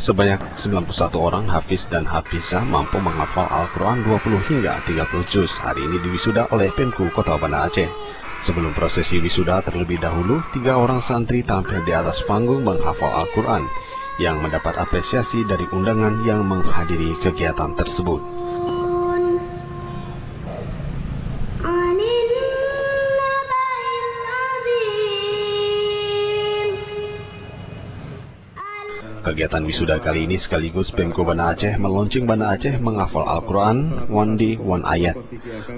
Sebanyak 91 orang hafiz dan hafizah mampu menghafal Al-Quran 20 hingga 30 juz hari ini diwisuda oleh Pemku Kota Banda Aceh. Sebelum prosesi wisuda terlebih dahulu, tiga orang santri tampil di atas panggung menghafal Al-Quran yang mendapat apresiasi dari undangan yang menghadiri kegiatan tersebut. Kegiatan wisuda kali ini sekaligus Pemko Banda Aceh meluncing Banda Aceh menghafal Al-Quran One Day One Ayat.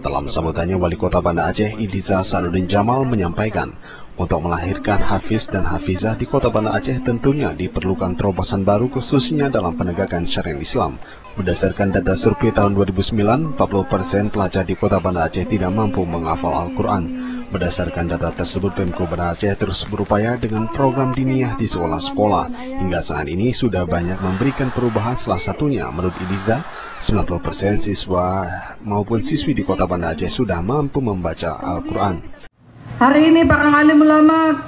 Dalam sambutannya Wali Kota Banda Aceh Idiza Sanuddin Jamal menyampaikan, untuk melahirkan hafiz dan hafizah di Kota Banda Aceh tentunya diperlukan terobosan baru khususnya dalam penegakan syariat Islam. Berdasarkan data survei tahun 2009, 40% pelajar di Kota Banda Aceh tidak mampu menghafal Al-Quran. Berdasarkan data tersebut, Pemko Banda Aceh terus berupaya dengan program diniyah di sekolah-sekolah. Hingga saat ini sudah banyak memberikan perubahan salah satunya menurut Iliza, 90% siswa maupun siswi di kota Banda Aceh sudah mampu membaca Al-Quran. Hari ini para alim ulama,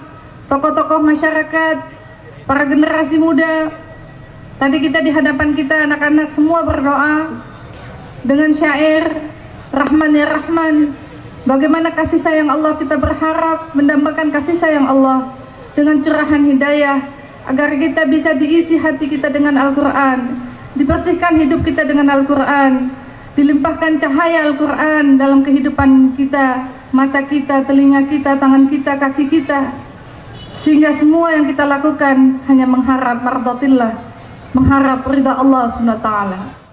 tokoh-tokoh masyarakat, para generasi muda, tadi kita di hadapan kita anak-anak semua berdoa dengan syair Rahman ya Rahman Bagaimana kasih sayang Allah kita berharap mendambakan kasih sayang Allah dengan curahan hidayah agar kita bisa diisi hati kita dengan Al-Quran, dibersihkan hidup kita dengan Al-Quran, dilimpahkan cahaya Al-Quran dalam kehidupan kita, mata kita, telinga kita, tangan kita, kaki kita, sehingga semua yang kita lakukan hanya mengharap mardotillah, mengharap ridha Allah SWT.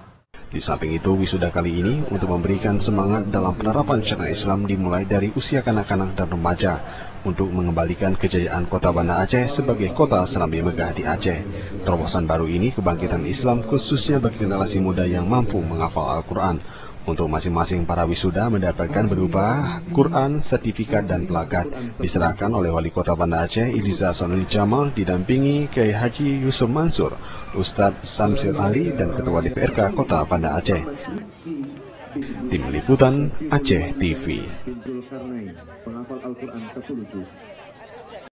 Di samping itu, wisuda kali ini untuk memberikan semangat dalam penerapan syariat Islam dimulai dari usia kanak-kanak dan remaja untuk mengembalikan kejayaan kota Banda Aceh sebagai kota serambi megah di Aceh. Terobosan baru ini kebangkitan Islam khususnya bagi generasi muda yang mampu menghafal Al-Quran untuk masing-masing para wisuda mendapatkan berupa Quran, sertifikat, dan plakat diserahkan oleh Wali Kota Banda Aceh Iliza Sanul Jamal didampingi Kiai Haji Yusuf Mansur, Ustadz Samsil Ali, dan Ketua DPRK Kota Banda Aceh. Tim Liputan Aceh TV.